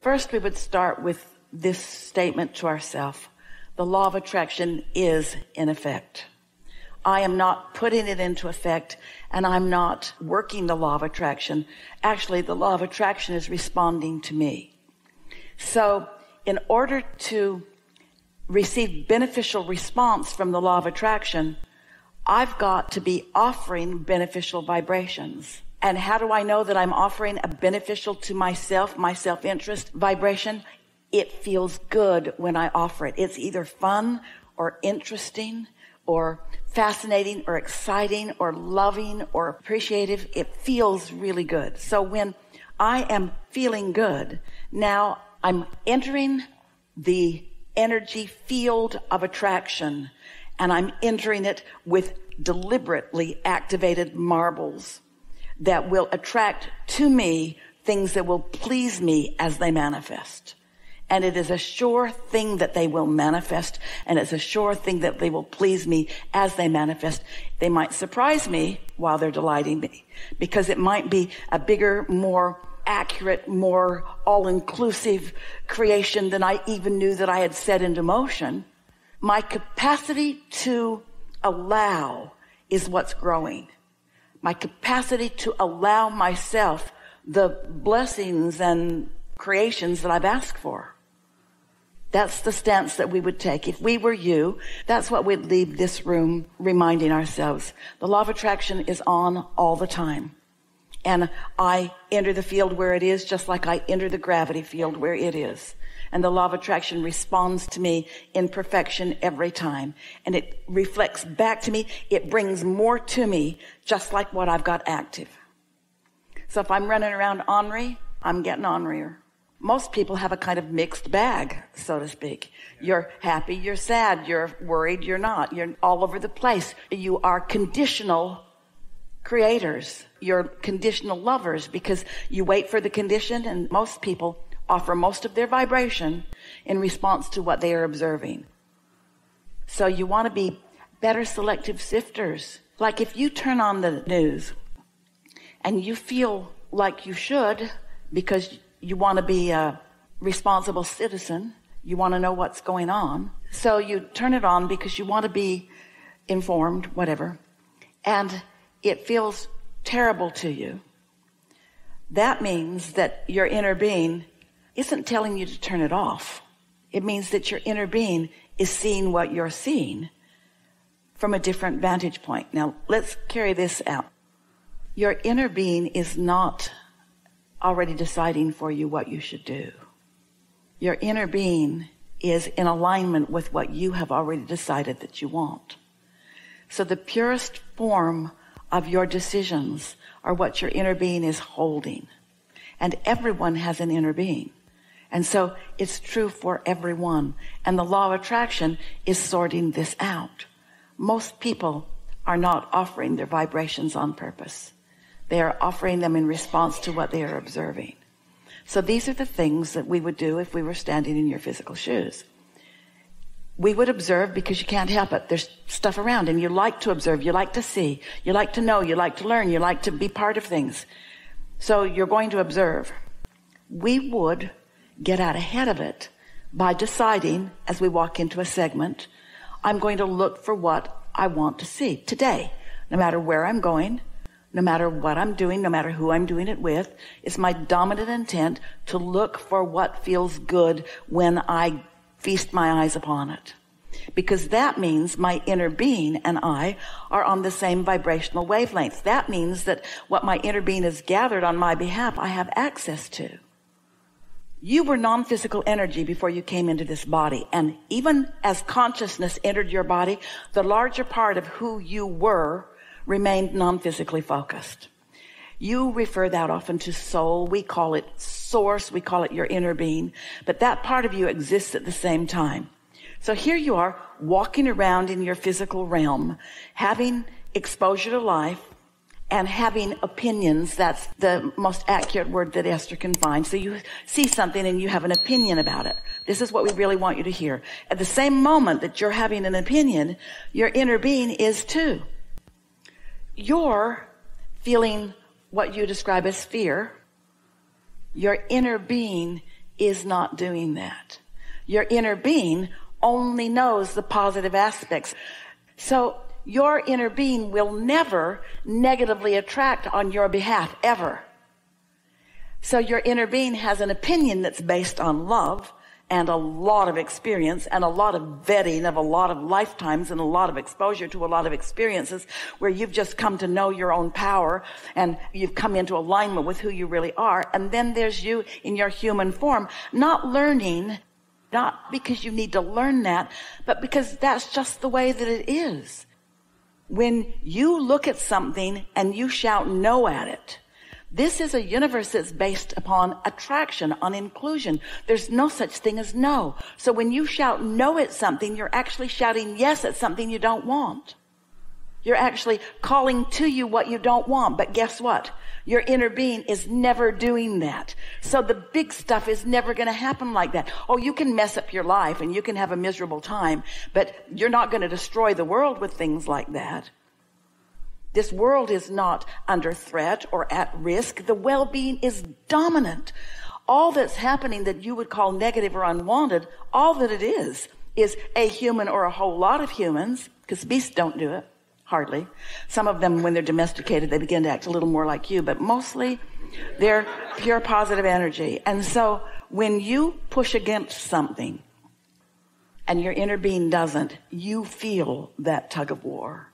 First, we would start with this statement to ourselves. The law of attraction is in effect. I am not putting it into effect and I'm not working the law of attraction. Actually, the law of attraction is responding to me. So in order to receive beneficial response from the law of attraction, I've got to be offering beneficial vibrations. And how do I know that I'm offering a beneficial to myself, my self-interest vibration? It feels good when I offer it. It's either fun or interesting or fascinating or exciting or loving or appreciative. It feels really good. So when I am feeling good, now I'm entering the energy field of attraction and I'm entering it with deliberately activated marbles that will attract to me things that will please me as they manifest. And it is a sure thing that they will manifest. And it's a sure thing that they will please me as they manifest. They might surprise me while they're delighting me because it might be a bigger, more accurate, more all-inclusive creation than I even knew that I had set into motion. My capacity to allow is what's growing. My capacity to allow myself the blessings and creations that I've asked for. That's the stance that we would take. If we were you, that's what we'd leave this room reminding ourselves. The law of attraction is on all the time. And I enter the field where it is just like I enter the gravity field where it is. And the law of attraction responds to me in perfection every time. And it reflects back to me. It brings more to me just like what I've got active. So if I'm running around ornery, I'm getting ornerier most people have a kind of mixed bag, so to speak. You're happy, you're sad, you're worried, you're not. You're all over the place. You are conditional creators. You're conditional lovers because you wait for the condition and most people offer most of their vibration in response to what they are observing. So you want to be better selective sifters. Like if you turn on the news and you feel like you should because you want to be a responsible citizen. You want to know what's going on. So you turn it on because you want to be informed, whatever. And it feels terrible to you. That means that your inner being isn't telling you to turn it off. It means that your inner being is seeing what you're seeing from a different vantage point. Now let's carry this out. Your inner being is not already deciding for you what you should do. Your inner being is in alignment with what you have already decided that you want. So the purest form of your decisions are what your inner being is holding. And everyone has an inner being. And so it's true for everyone. And the law of attraction is sorting this out. Most people are not offering their vibrations on purpose. They are offering them in response to what they are observing. So these are the things that we would do if we were standing in your physical shoes. We would observe because you can't help it. There's stuff around and you like to observe. You like to see. You like to know. You like to learn. You like to be part of things. So you're going to observe. We would get out ahead of it by deciding as we walk into a segment, I'm going to look for what I want to see today, no matter where I'm going, no matter what I'm doing, no matter who I'm doing it with, it's my dominant intent to look for what feels good when I feast my eyes upon it. Because that means my inner being and I are on the same vibrational wavelength. That means that what my inner being has gathered on my behalf, I have access to. You were non-physical energy before you came into this body. And even as consciousness entered your body, the larger part of who you were remained non-physically focused. You refer that often to soul. We call it source. We call it your inner being, but that part of you exists at the same time. So here you are walking around in your physical realm, having exposure to life and having opinions. That's the most accurate word that Esther can find. So you see something and you have an opinion about it. This is what we really want you to hear. At the same moment that you're having an opinion, your inner being is too you're feeling what you describe as fear, your inner being is not doing that. Your inner being only knows the positive aspects. So your inner being will never negatively attract on your behalf ever. So your inner being has an opinion that's based on love and a lot of experience and a lot of vetting of a lot of lifetimes and a lot of exposure to a lot of experiences where you've just come to know your own power and you've come into alignment with who you really are. And then there's you in your human form, not learning, not because you need to learn that, but because that's just the way that it is. When you look at something and you shout no at it, this is a universe that's based upon attraction, on inclusion. There's no such thing as no. So when you shout no at something, you're actually shouting yes at something you don't want. You're actually calling to you what you don't want. But guess what? Your inner being is never doing that. So the big stuff is never going to happen like that. Oh, you can mess up your life and you can have a miserable time, but you're not going to destroy the world with things like that. This world is not under threat or at risk. The well-being is dominant. All that's happening that you would call negative or unwanted, all that it is, is a human or a whole lot of humans, because beasts don't do it, hardly. Some of them, when they're domesticated, they begin to act a little more like you, but mostly they're pure positive energy. And so when you push against something and your inner being doesn't, you feel that tug of war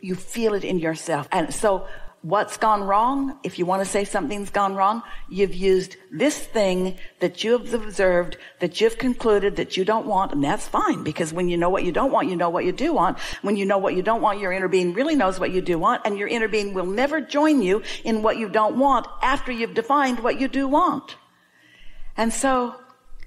you feel it in yourself. And so what's gone wrong? If you want to say something's gone wrong, you've used this thing that you have observed, that you've concluded that you don't want, and that's fine because when you know what you don't want, you know what you do want. When you know what you don't want, your inner being really knows what you do want, and your inner being will never join you in what you don't want after you've defined what you do want. And so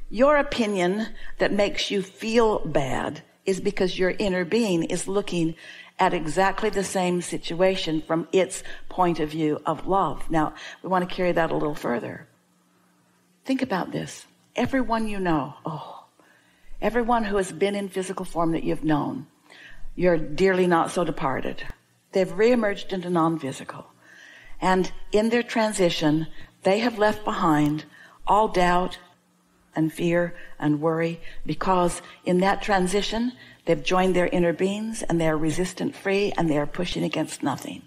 your opinion that makes you feel bad is because your inner being is looking at exactly the same situation from its point of view of love. Now, we want to carry that a little further. Think about this. Everyone you know, oh, everyone who has been in physical form that you've known, you're dearly not so departed. They've reemerged into non-physical. And in their transition, they have left behind all doubt and fear and worry because in that transition, They've joined their inner beings and they are resistant free and they are pushing against nothing.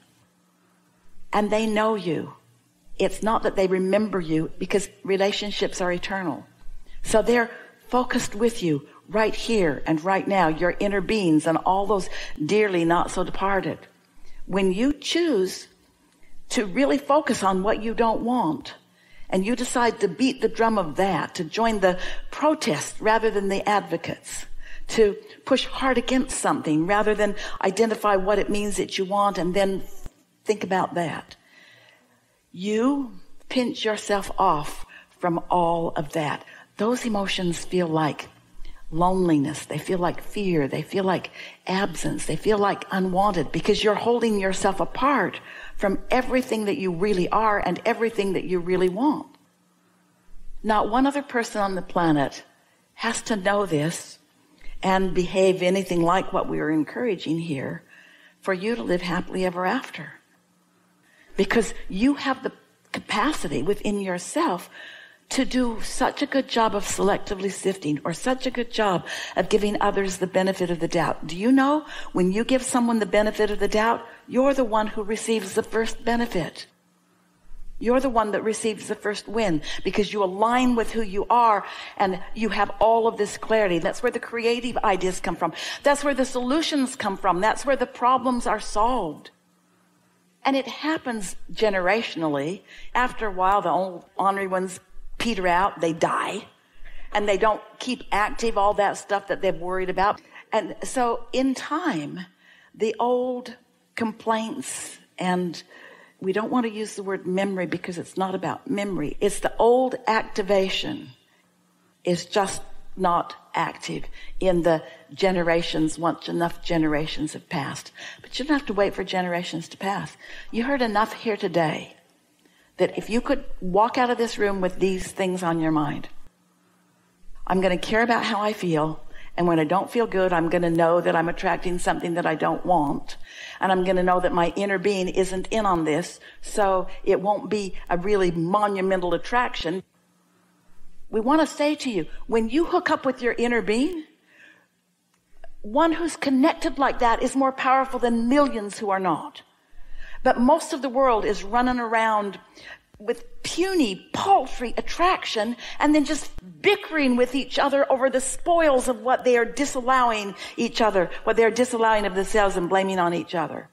And they know you. It's not that they remember you because relationships are eternal. So they're focused with you right here and right now, your inner beings and all those dearly not so departed. When you choose to really focus on what you don't want, and you decide to beat the drum of that, to join the protest rather than the advocates, to push hard against something rather than identify what it means that you want and then think about that. You pinch yourself off from all of that. Those emotions feel like loneliness. They feel like fear. They feel like absence. They feel like unwanted because you're holding yourself apart from everything that you really are and everything that you really want. Not one other person on the planet has to know this and behave anything like what we are encouraging here for you to live happily ever after. Because you have the capacity within yourself to do such a good job of selectively sifting or such a good job of giving others the benefit of the doubt. Do you know when you give someone the benefit of the doubt, you're the one who receives the first benefit. You're the one that receives the first win because you align with who you are and you have all of this clarity. That's where the creative ideas come from. That's where the solutions come from. That's where the problems are solved. And it happens generationally. After a while, the old ornery ones peter out, they die, and they don't keep active all that stuff that they've worried about. And so in time, the old complaints and we don't want to use the word memory because it's not about memory. It's the old activation is just not active in the generations once enough generations have passed. But you don't have to wait for generations to pass. You heard enough here today that if you could walk out of this room with these things on your mind, I'm going to care about how I feel. And when I don't feel good, I'm going to know that I'm attracting something that I don't want. And I'm going to know that my inner being isn't in on this. So it won't be a really monumental attraction. We want to say to you, when you hook up with your inner being, one who's connected like that is more powerful than millions who are not. But most of the world is running around with puny, paltry attraction and then just bickering with each other over the spoils of what they are disallowing each other, what they're disallowing of themselves and blaming on each other.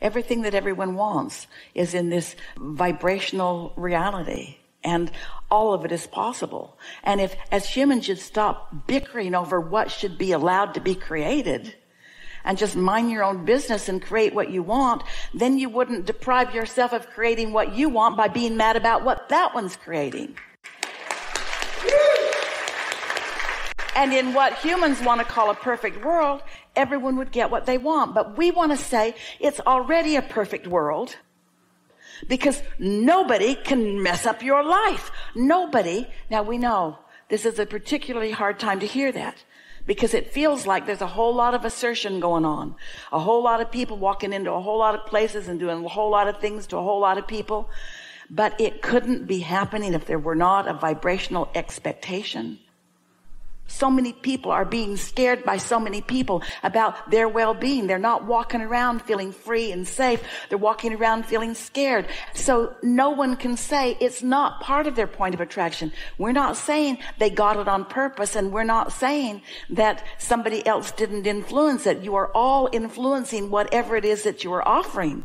Everything that everyone wants is in this vibrational reality. And all of it is possible. And if as humans you'd stop bickering over what should be allowed to be created, and just mind your own business and create what you want, then you wouldn't deprive yourself of creating what you want by being mad about what that one's creating. And in what humans want to call a perfect world, everyone would get what they want. But we want to say it's already a perfect world because nobody can mess up your life. Nobody. Now we know this is a particularly hard time to hear that because it feels like there's a whole lot of assertion going on. A whole lot of people walking into a whole lot of places and doing a whole lot of things to a whole lot of people. But it couldn't be happening if there were not a vibrational expectation so many people are being scared by so many people about their well-being. They're not walking around feeling free and safe. They're walking around feeling scared. So no one can say it's not part of their point of attraction. We're not saying they got it on purpose and we're not saying that somebody else didn't influence it. You are all influencing whatever it is that you are offering.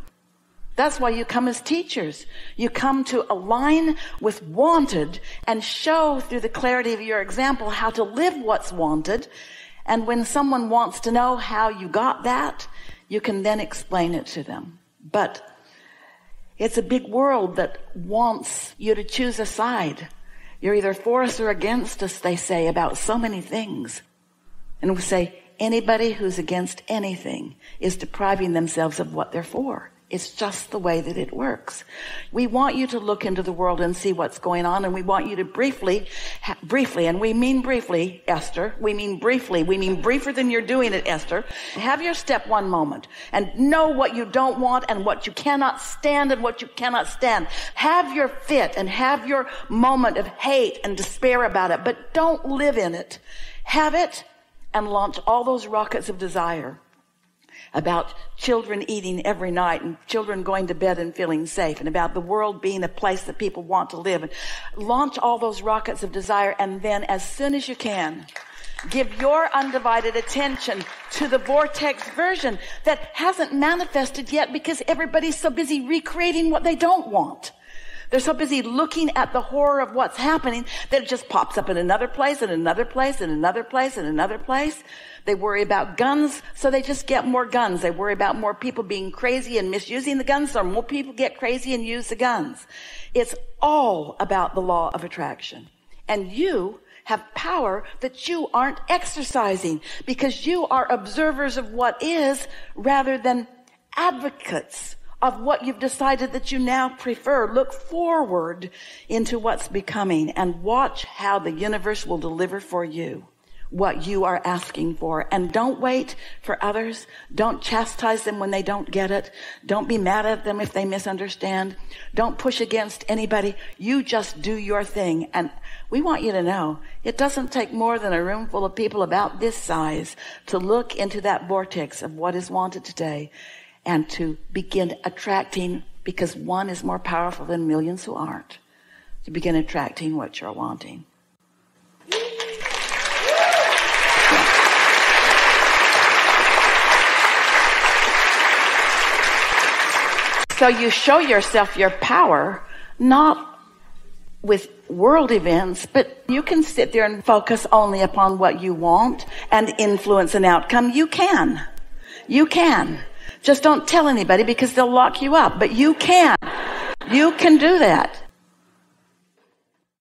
That's why you come as teachers. You come to align with wanted and show through the clarity of your example how to live what's wanted. And when someone wants to know how you got that, you can then explain it to them. But it's a big world that wants you to choose a side. You're either for us or against us, they say about so many things. And we say anybody who's against anything is depriving themselves of what they're for. It's just the way that it works. We want you to look into the world and see what's going on. And we want you to briefly, briefly, and we mean briefly, Esther. We mean briefly. We mean briefer than you're doing it, Esther. Have your step one moment and know what you don't want and what you cannot stand and what you cannot stand. Have your fit and have your moment of hate and despair about it, but don't live in it. Have it and launch all those rockets of desire about children eating every night and children going to bed and feeling safe and about the world being a place that people want to live and launch all those rockets of desire and then as soon as you can give your undivided attention to the vortex version that hasn't manifested yet because everybody's so busy recreating what they don't want. They're so busy looking at the horror of what's happening that it just pops up in another place, in another place, in another place, in another place. They worry about guns, so they just get more guns. They worry about more people being crazy and misusing the guns, so more people get crazy and use the guns. It's all about the law of attraction. And you have power that you aren't exercising because you are observers of what is rather than advocates of what you've decided that you now prefer. Look forward into what's becoming and watch how the universe will deliver for you what you are asking for. And don't wait for others. Don't chastise them when they don't get it. Don't be mad at them if they misunderstand. Don't push against anybody. You just do your thing. And we want you to know it doesn't take more than a room full of people about this size to look into that vortex of what is wanted today and to begin attracting because one is more powerful than millions who aren't to begin attracting what you're wanting. So you show yourself your power, not with world events, but you can sit there and focus only upon what you want and influence an outcome. You can. You can. Just don't tell anybody because they'll lock you up, but you can. You can do that.